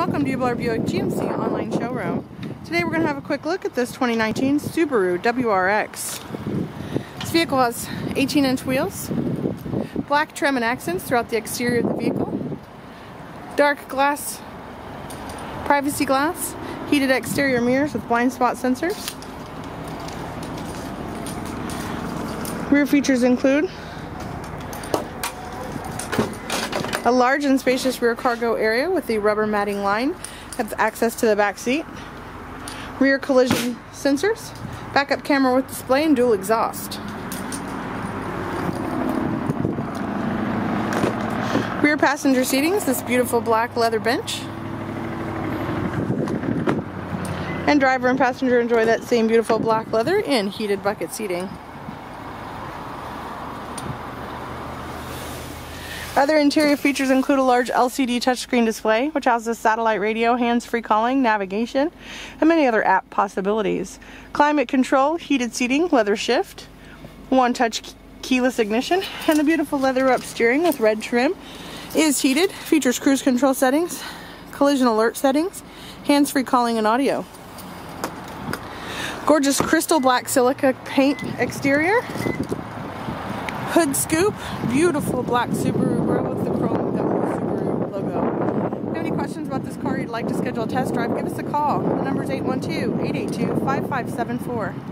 welcome to Uebelhor Buick GMC online showroom. Today we're going to have a quick look at this 2019 Subaru WRX. This vehicle has 18 inch wheels, black trim and accents throughout the exterior of the vehicle, dark glass, privacy glass, heated exterior mirrors with blind spot sensors. Rear features include A large and spacious rear cargo area with the rubber matting line has access to the back seat. Rear collision sensors, backup camera with display and dual exhaust. Rear passenger seatings, this beautiful black leather bench. And driver and passenger enjoy that same beautiful black leather in heated bucket seating. Other interior features include a large LCD touchscreen display, which houses satellite radio, hands-free calling, navigation, and many other app possibilities. Climate control, heated seating, leather shift, one-touch keyless ignition, and the beautiful leather up steering with red trim is heated, features cruise control settings, collision alert settings, hands-free calling and audio. Gorgeous crystal black silica paint exterior, Hood scoop, beautiful black Subaru with the chrome Subaru logo. If you have any questions about this car you'd like to schedule a test drive, give us a call. The number is 812-882-5574.